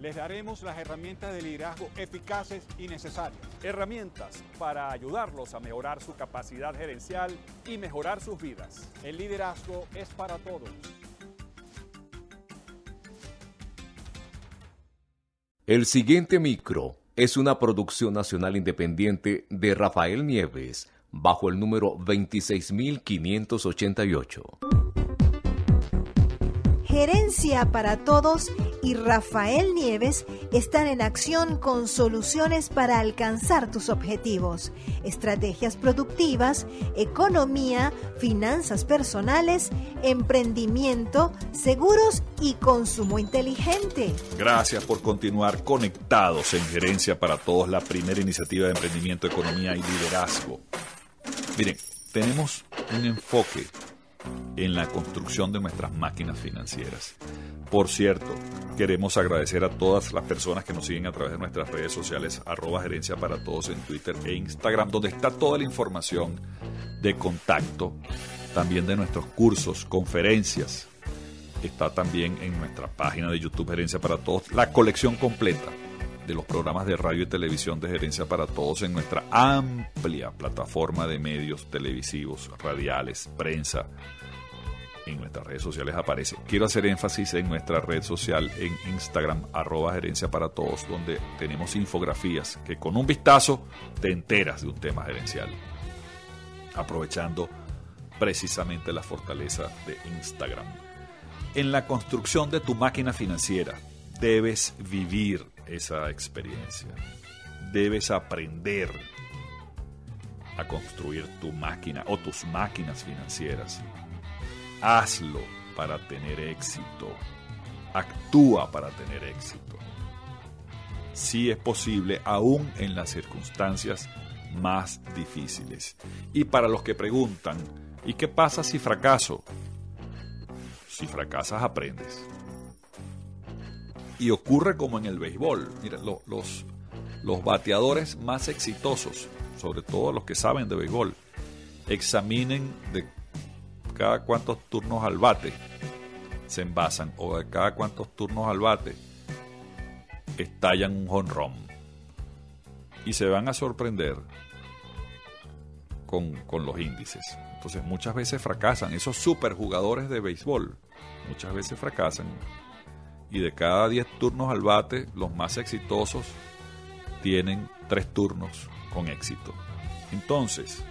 les daremos las herramientas de liderazgo eficaces y necesarias. Herramientas para ayudarlos a mejorar su capacidad gerencial y mejorar sus vidas. El liderazgo es para todos. El siguiente micro es una producción nacional independiente de Rafael Nieves bajo el número 26588. Gerencia para Todos y Rafael Nieves están en acción con soluciones para alcanzar tus objetivos, estrategias productivas, economía, finanzas personales, emprendimiento, seguros y consumo inteligente. Gracias por continuar conectados en Gerencia para Todos, la primera iniciativa de emprendimiento, economía y liderazgo. Miren, tenemos un enfoque en la construcción de nuestras máquinas financieras. Por cierto, queremos agradecer a todas las personas que nos siguen a través de nuestras redes sociales, arroba gerencia para todos en Twitter e Instagram, donde está toda la información de contacto, también de nuestros cursos, conferencias. Está también en nuestra página de YouTube Gerencia para Todos la colección completa de los programas de radio y televisión de Gerencia para Todos en nuestra amplia plataforma de medios televisivos, radiales, prensa. En nuestras redes sociales aparece. Quiero hacer énfasis en nuestra red social en Instagram, arroba gerencia para todos, donde tenemos infografías que con un vistazo te enteras de un tema gerencial. Aprovechando precisamente la fortaleza de Instagram. En la construcción de tu máquina financiera debes vivir esa experiencia. Debes aprender a construir tu máquina o tus máquinas financieras. Hazlo para tener éxito. Actúa para tener éxito. Si es posible, aún en las circunstancias más difíciles. Y para los que preguntan, ¿y qué pasa si fracaso? Si fracasas, aprendes. Y ocurre como en el béisbol. Mira, los, los bateadores más exitosos, sobre todo los que saben de béisbol, examinen de cada cuántos turnos al bate se envasan o de cada cuántos turnos al bate estallan un honrón. Y se van a sorprender con, con los índices. Entonces muchas veces fracasan. Esos superjugadores de béisbol muchas veces fracasan y de cada 10 turnos al bate, los más exitosos tienen 3 turnos con éxito. Entonces,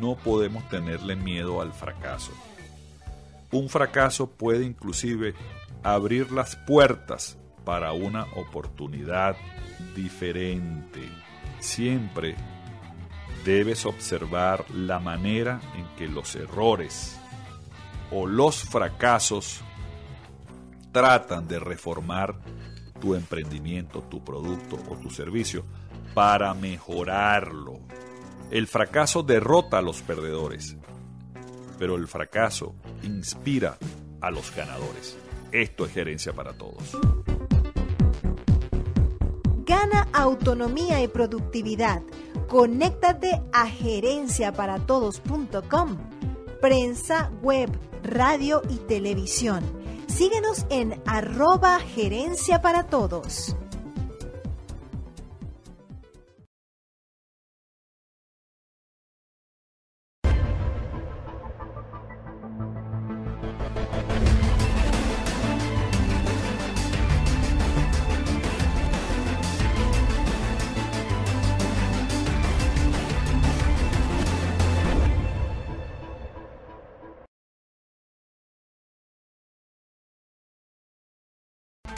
no podemos tenerle miedo al fracaso. Un fracaso puede inclusive abrir las puertas para una oportunidad diferente. Siempre debes observar la manera en que los errores o los fracasos tratan de reformar tu emprendimiento, tu producto o tu servicio para mejorarlo. El fracaso derrota a los perdedores, pero el fracaso inspira a los ganadores. Esto es gerencia para todos. Gana autonomía y productividad. Conéctate a gerenciaparatodos.com. Prensa, web, radio y televisión Síguenos en arroba gerencia para todos.